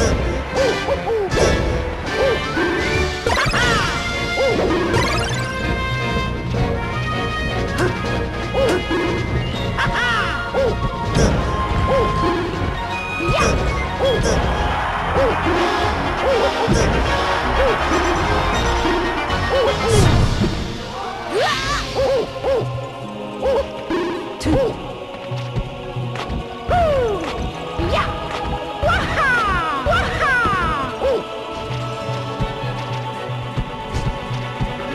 Amen.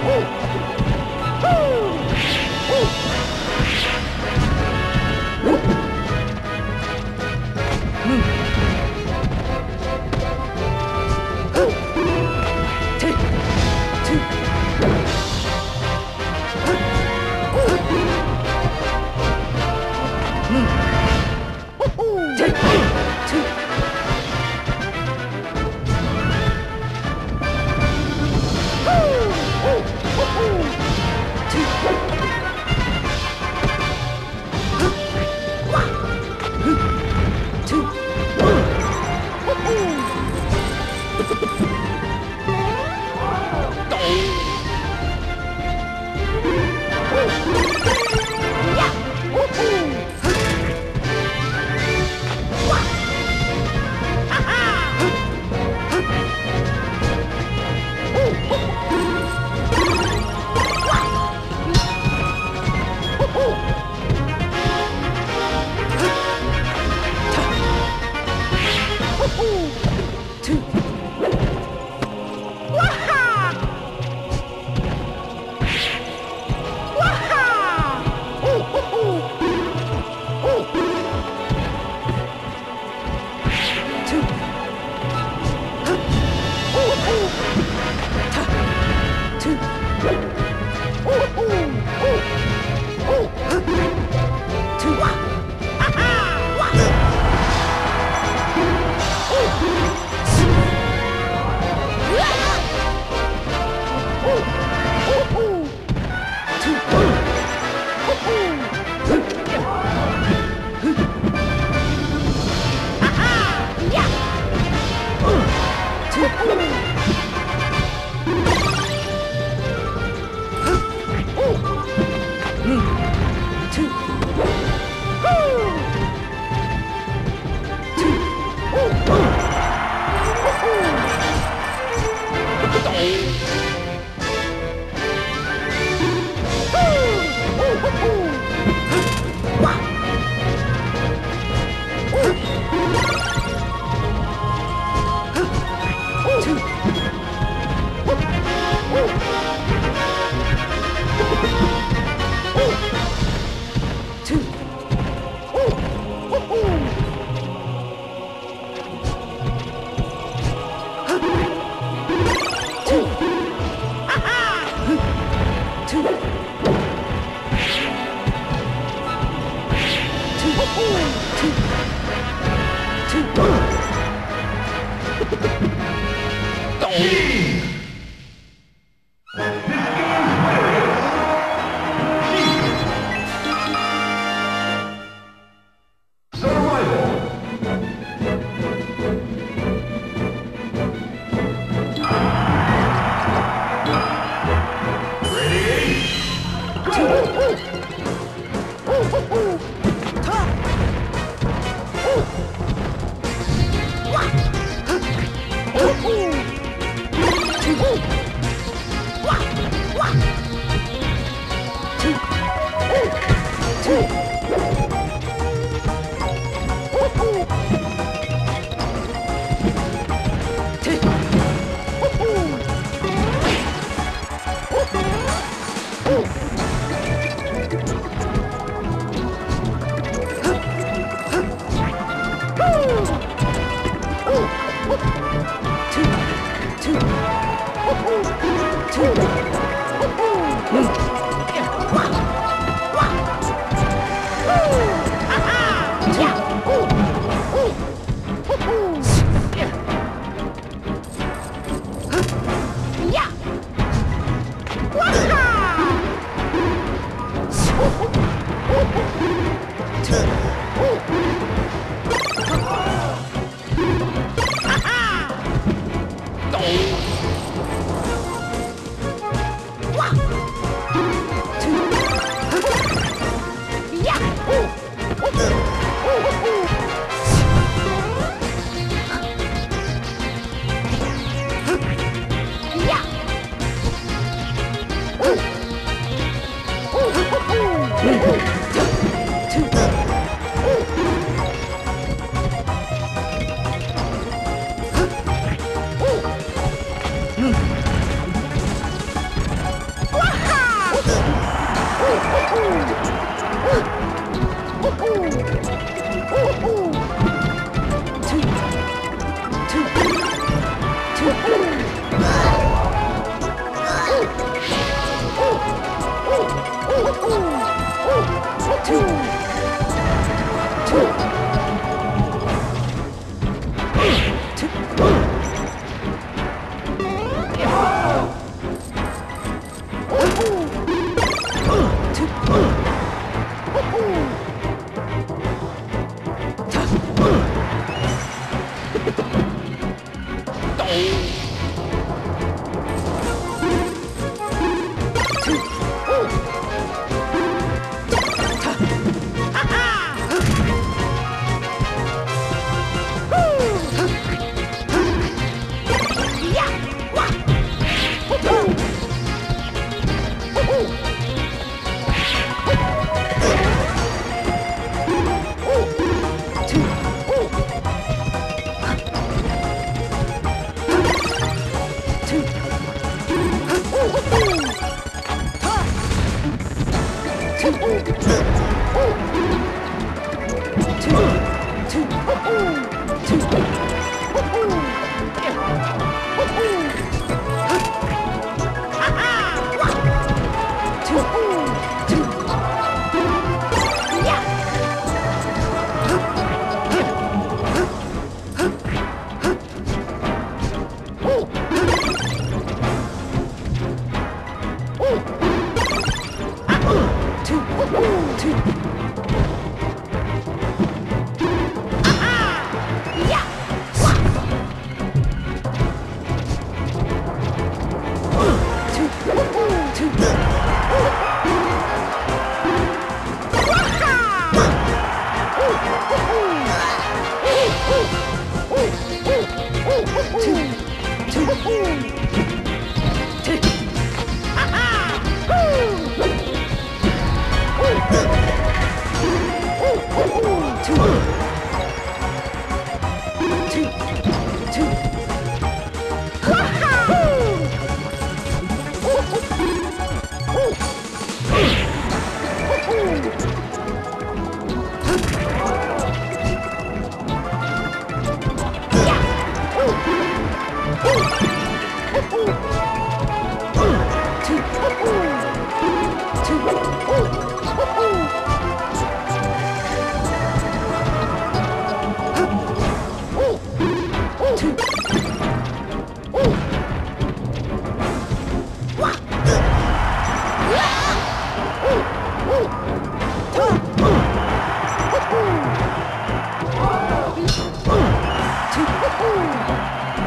Oh! Two. 触。Woo!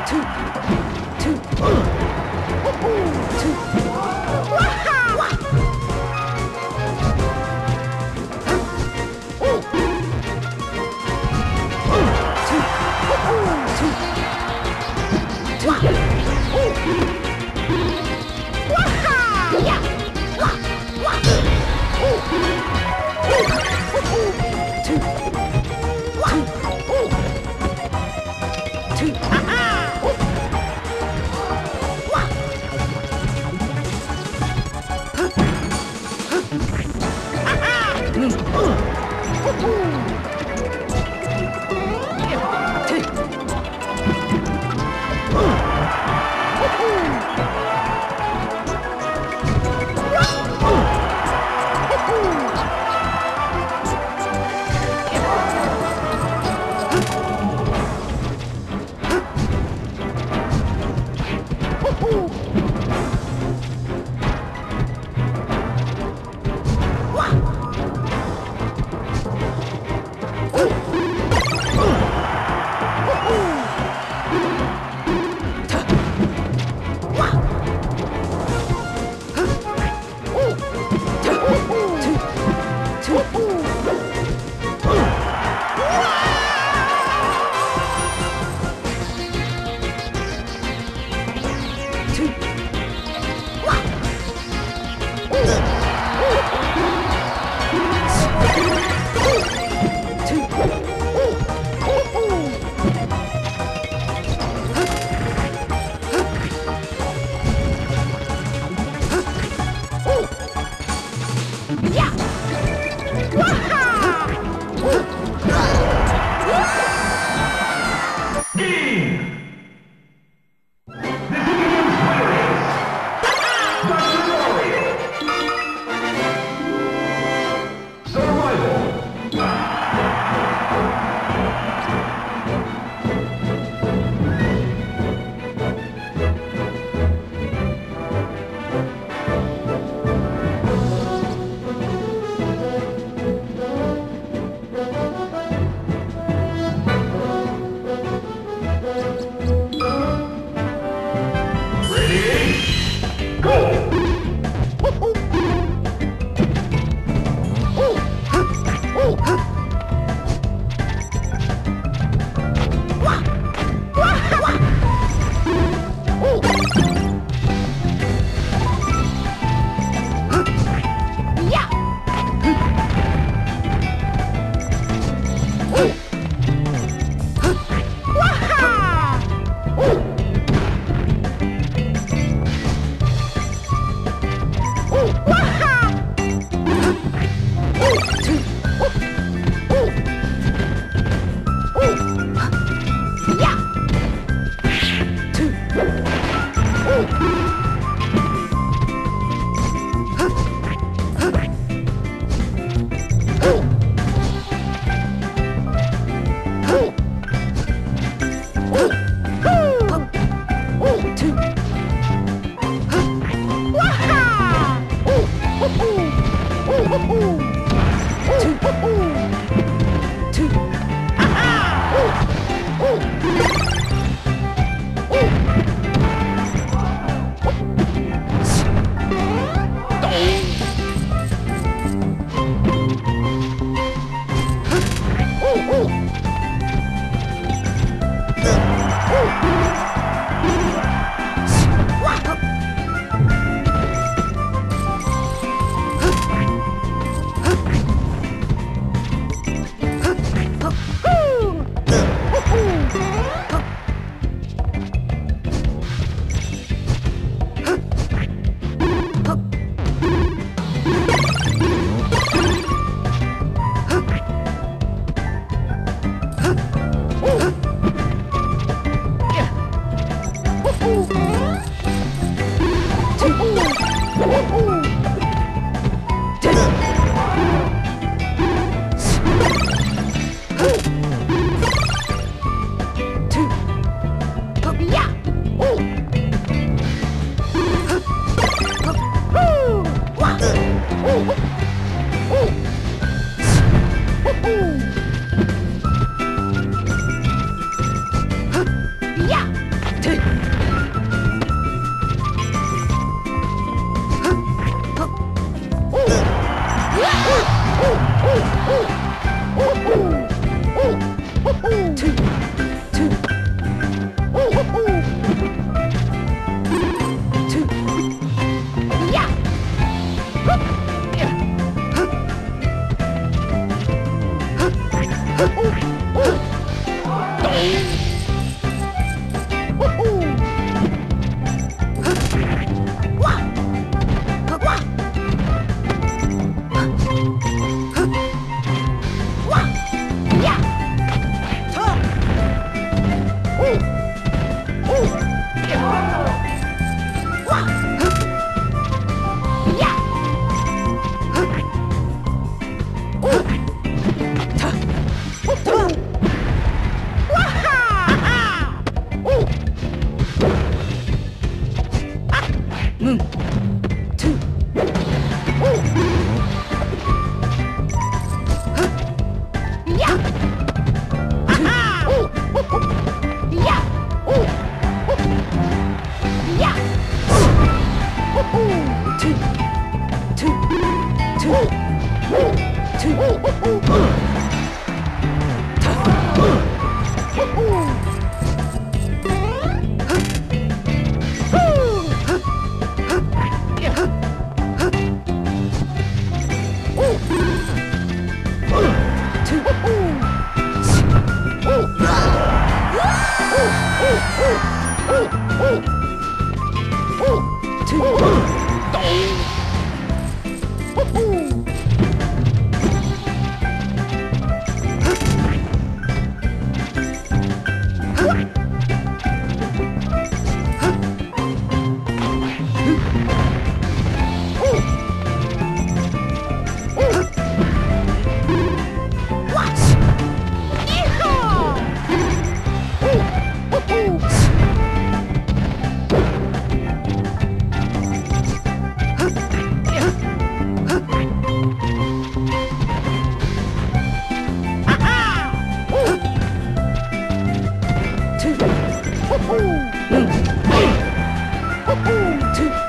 Two. Woohoo! 嗯。嗯